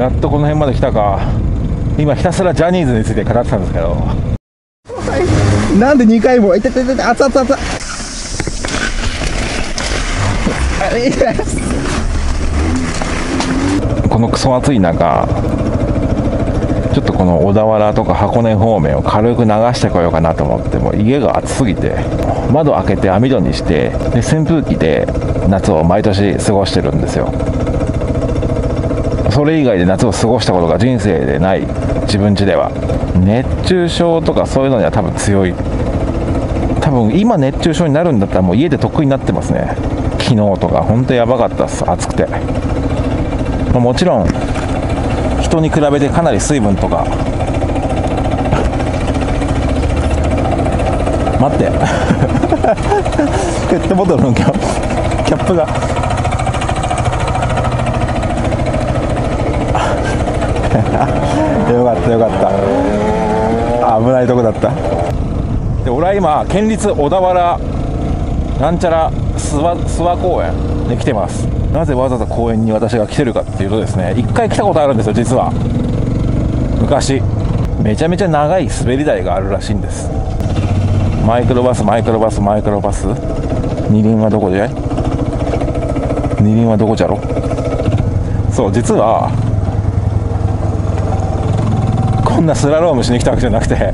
やっとこの辺まで来たか。今ひたすらジャニーズについて語ってたんですけど。なんで2回もいてててて熱々熱々。このクソ暑い中ちょっとこの小田原とか箱根方面を軽く流してこようかなと思っても家が暑すぎて窓開けて網戸にしてで扇風機で夏を毎年過ごしてるんですよそれ以外で夏を過ごしたことが人生でない。自分家では。熱中症とかそういうのには多分強い。多分今熱中症になるんだったらもう家でとっくになってますね。昨日とか。本当やばかったっす。暑くて。まあもちろん人に比べてかなり水分とか。待って。ペットボトルのキャップキャップがよかったよかった。危ないとこだった。で俺は今県立小田原なんちゃら諏訪諏訪公園に来てます。なぜわざわざ公園に私が来てるかっていうとですね一回来たことあるんですよ実は。昔。めちゃめちゃ長い滑り台があるらしいんです。マイクロバスマイクロバスマイクロバス。二輪はどこじゃい二輪はどこじゃろ？そう実はんなスラロームしに来たわけじゃなくて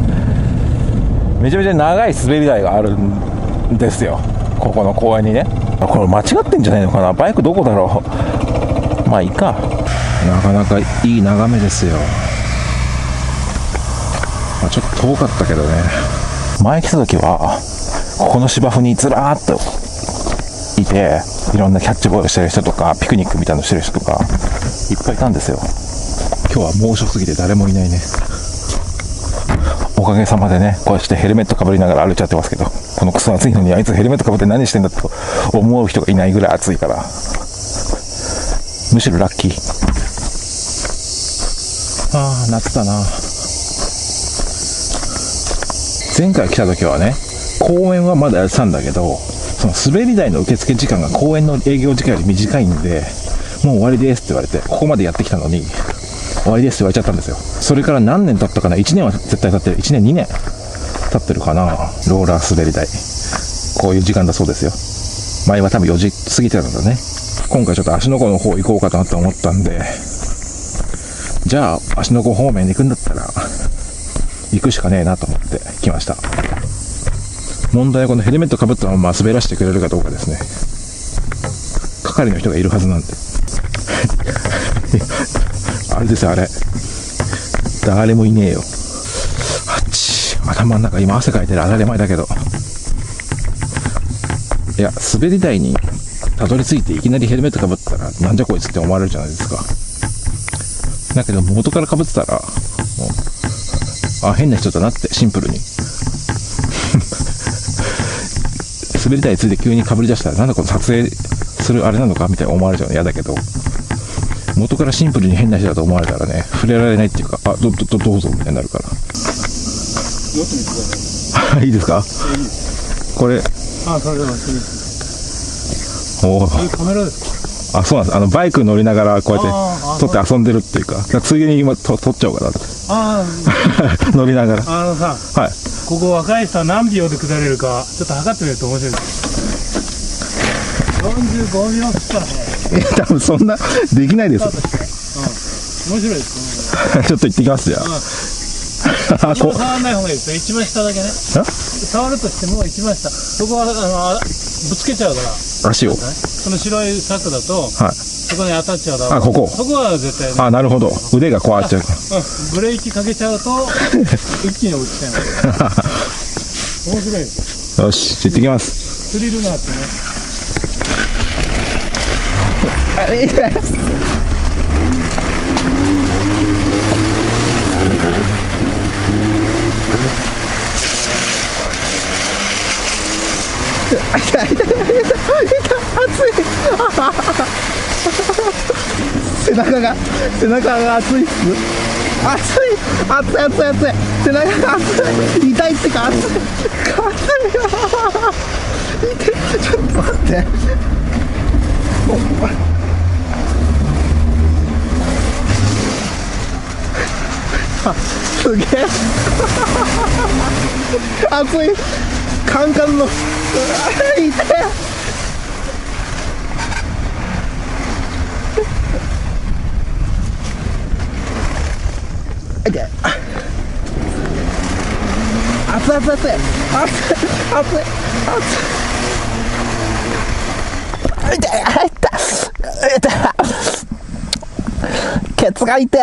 めちゃめちゃ長い滑り台があるんですよ。ここの公園にね。これ間違ってんじゃないのかな？バイクどこだろう？まあいいか。なかなかいい眺めですよ、まあ、ちょっと遠かったけどね。前来た時はここの芝生にずらーっといていろんなキャッチボールしてる人とかピクニックみたいなのしてる人とかいっぱいいたんですよ。今日は猛暑すぎて誰もいないねおかげさまでねこうしてヘルメットかぶりながら歩いちゃってますけどこのクソ暑いのにあいつヘルメットかぶって何してんだと思う人がいないぐらい暑いから。むしろラッキー。ああ夏だな。前回来た時はね公園はまだやってたんだけどその滑り台の受付時間が公園の営業時間より短いんでもう終わりですって言われてここまでやってきたのに終わりですって言われちゃったんですよ。それから何年経ったかな？1年は絶対経ってる。1年2年経ってるかな？ローラー滑り台。こういう時間だそうですよ。前は多分4時過ぎてたんだね。今回ちょっと芦ノ湖の方行こうかなと思ったんで。じゃあ芦ノ湖方面に行くんだったら行くしかねえなと思って来ました。問題はこのヘルメットかぶったまま滑らせてくれるかどうかですね。係の人がいるはずなんで。あれですよあれ。誰もいねえよ。あっち頭の中今汗かいてる当たり前だけど。いや滑り台にたどり着いていきなりヘルメットかぶったらなんじゃこいつって思われるじゃないですか。だけど元からかぶってたらもうあ変な人だなってシンプルに。滑り台について急にかぶり出したらなんだこの撮影するあれなのかみたいに思われちゃうの嫌だけど。元からシンプルに変な人だと思われたらね触れられないっていうかあどどどどうぞみたいになるから。いいですか？これ。あ、それでもおおこれカメラですか？あそうなんです。あのバイク乗りながらこうやって撮って遊んでるっていうかだからついでに今と撮っちゃおうかなと。あ 乗りながら。あ、あのさ、はい。ここ若い人は何秒で下れるか、ちょっと測ってみると面白いです。45秒っつったらね、いや多分そんなできないです。面白いです。ちょっと行ってきますじゃあこ触らない方がいいですよ。一番下だけね。触るとしても一番下。そこは、あの、あぶつけちゃうから、足を？ね、その白い柵だと、はい。そこに当たっちゃうだろう。あここ？そこは絶対ね、あなるほど。腕がこうやっちゃう。うん、ブレーキかけちゃうと、一気に落ちちゃいます。面白いです。よし行ってきます。スリルがあってね。背中が背中が熱い。っす熱い。熱い。熱い。熱い。背中が熱い。痛い。ってか熱い。熱い。よ痛い。ちょっと待ってすげえ。熱いカンカンのうわ痛い痛い熱い熱い熱い熱い熱い熱い痛い痛い痛いケツが痛い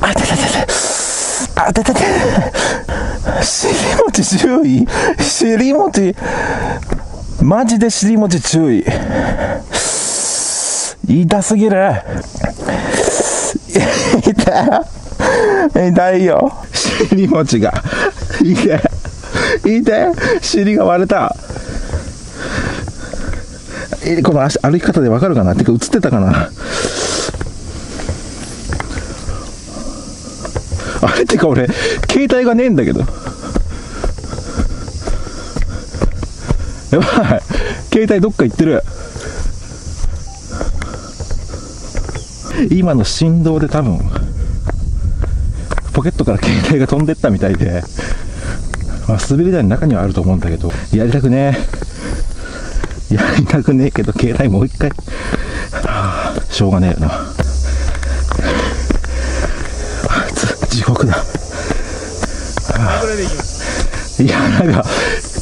あ痛い痛い痛いあ痛い痛い痛い尻餅注意。尻餅。マジで尻餅注意。痛すぎる。痛い。痛いよ。尻餅が。痛い。痛い。尻が割れた。えこの足歩き方でわかるかな？てか映ってたかな？あれ？っ てか俺携帯がねえんだけど。やばい。携帯どっか行ってる。今の振動で多分ポケットから携帯が飛んでったみたいで、まあ、滑り台の中にはあると思うんだけどやりたくねえ。やりたくねえけど携帯もう一回、はあ、しょうがねえよな。地獄だ。いやなんか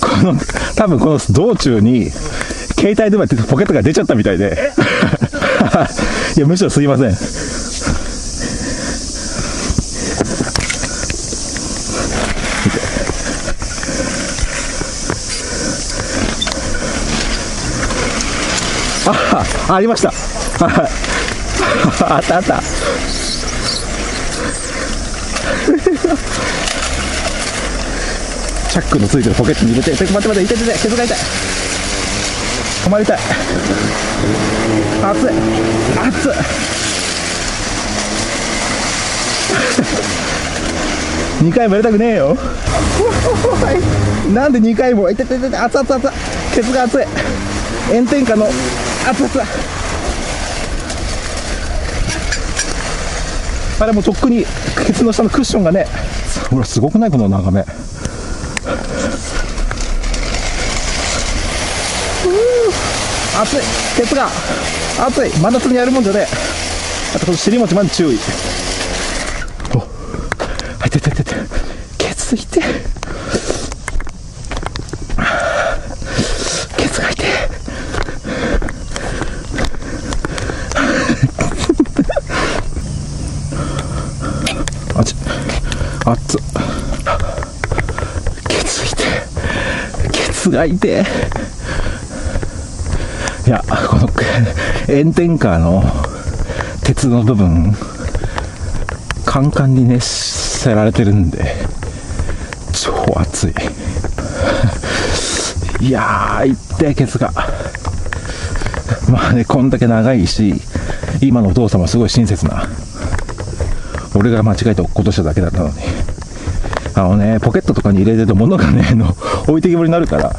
この多分この道中に携帯電話ってポケットから出ちゃったみたいで。いやむしろすいません。あありました。あったあった。チャックのついてるポケットに入れて、待って待って、痛い痛い痛い、ケツが痛い。止まりたい。熱い。熱い。2回もやりたくねえよ。なんで2回も、痛い痛い痛い、熱々熱い。ケツが熱い。炎天下の熱々。あれもうとっくにケツの下のクッションがね、ほらすごくない？この眺め。熱い。ケツが熱い。真夏にやるもんじゃねえ。あとこの尻餅まで注意。お。あ痛い痛い痛い痛いケツ痛いケツが痛いあち熱っケツ痛いケツが痛いいや、この炎天下の鉄の部分、カンカンに熱せられてるんで、超熱い。いやー、痛いケツが。まあね、こんだけ長いし、今のお父様すごい親切な。俺が間違えて落っことしただけだったのに。あのね、ポケットとかに入れてると物がね、の 置いてきぼりになるから、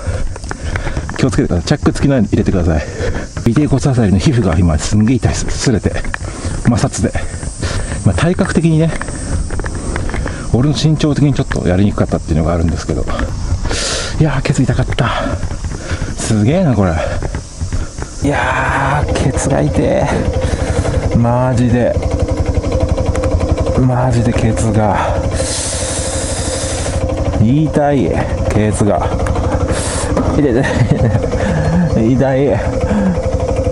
気をつけてください。チャック付きの入れてください。尾てい骨あたりの皮膚が今すんげえ痛いです。すれて。摩擦で。まあ、体格的にね、俺の身長的にちょっとやりにくかったっていうのがあるんですけど。いやー、ケツ痛かった。すげえな、これ。いやー、ケツが痛え。マジで。マジでケツが。痛い、ケツが。痛い痛い痛い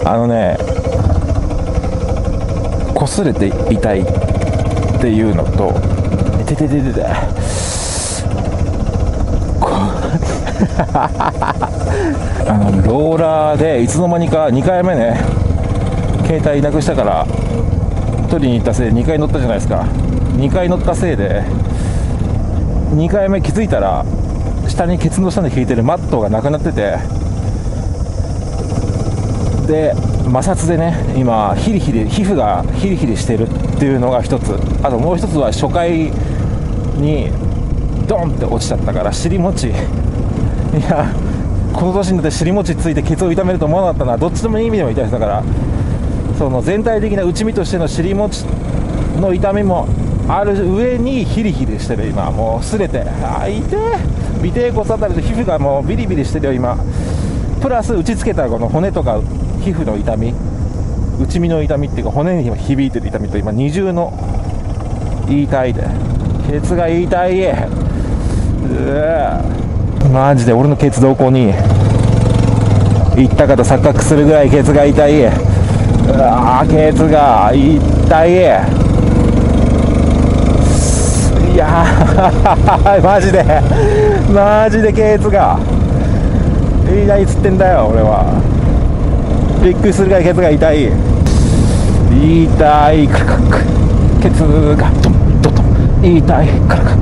あのね擦れて痛いっていうのと痛い痛い痛い痛いこあのローラーでいつの間にか2回目ね携帯なくしたから取りに行ったせいで2回乗ったじゃないですか。2回乗ったせいで2回目気づいたら下にケツの下に引いてるマットがなくなっててで摩擦でね今ヒリヒリ皮膚がヒリヒリしてるっていうのが一つ。あともう一つは初回にドンって落ちちゃったから尻餅。いやこの年になって尻餅ついてケツを痛めると思わなかったな。どっちでもいい意味でも痛いですだからその全体的な内身としての尻餅の痛みもある上にヒリヒリしてる今。もうすれて。あ痛い。尾てい骨あたりと皮膚がもうビリビリしてるよ今。プラス打ちつけたこの骨とか皮膚の痛み。内身の痛みっていうか骨に響いてる痛みと今二重の痛いで。ケツが痛い。うマジで俺のケツどこに？行ったかと錯覚するぐらいケツが痛い。うわケツが痛いいやマジでマジでケツが痛いっつってんだよ俺はびっくりするぐらいケツが痛い痛いクルクルクケツがドンドドン痛いクルクル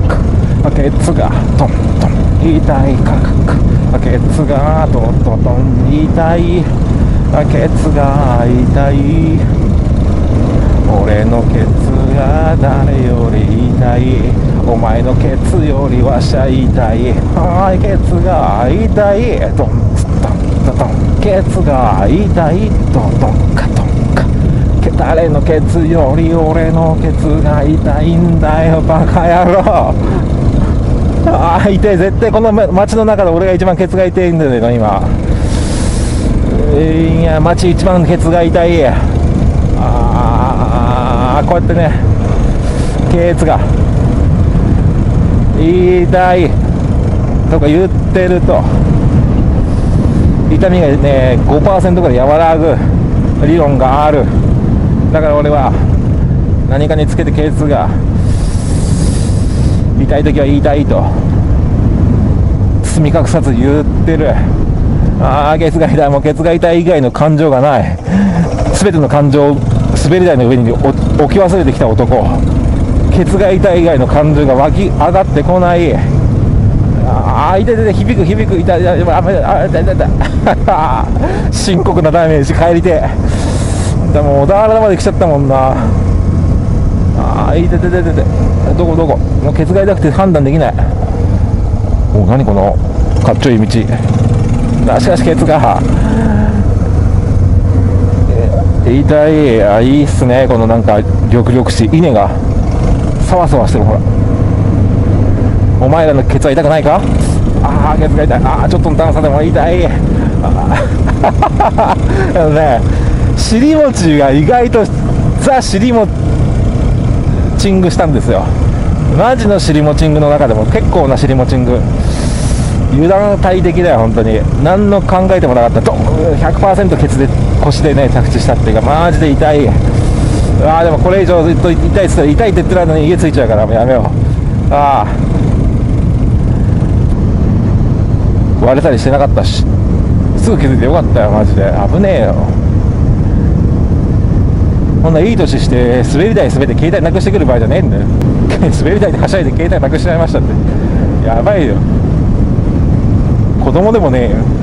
クケツがドンドン痛いクルクルクケツがドンドドン痛いあケツが痛い俺のケツが誰より痛いお前のケツよりわしゃ痛い。はいケツが痛いドン。ツドン。ドドン。ケツが痛いドン。ドンカドンカ誰のケツより俺のケツが痛いんだよ。バカ野郎。ああ痛い絶対この街の中で俺が一番ケツが痛いんだよ今。いや街一番ケツが痛いああこうやってねケツが。痛いとか言ってると痛みがね5%ぐらい和らぐ理論がある。だから俺は何かにつけてケツが痛い時は言いたいと包み隠さず言ってる。ああケツが痛いもうケツが痛い以外の感情がない。全ての感情を滑り台の上に置き忘れてきた男。ケツが痛い以外の感情が湧き上がってこない。ああ痛い痛い響く響く痛い痛いああ痛い痛い痛い。深刻なダメージ帰りてでも小田原まで来ちゃったもんな。ああ痛い痛い痛い痛い。どこどこ？もうケツが痛くて判断できない。お何このかっちょいい道。あしかしケツが痛い。あいいっすね。このなんか緑緑し稲がそわそわしてる。ほら。お前らのケツは痛くないか？ああケツが痛い。ああちょっとの段差でも痛い。あのね尻餅が意外とザ尻もチングしたんですよ。マジの尻モチングの中でも結構な尻モチング油断大敵だよ本当に。何の考えてもなかった。ドン100%ケツで腰でね着地したっていうかマジで痛い。ああでもこれ以上ずっと痛いっつったら痛いって言ってる間に家着いちゃうからもうやめよう。ああ割れたりしてなかったし。すぐ気づいてよかったよマジで。危ねえよ。こんないい年して滑り台滑って携帯なくしてくる場合じゃねえんだよ。滑り台ではしゃいで携帯なくしちゃいましたって。やばいよ。子供でもね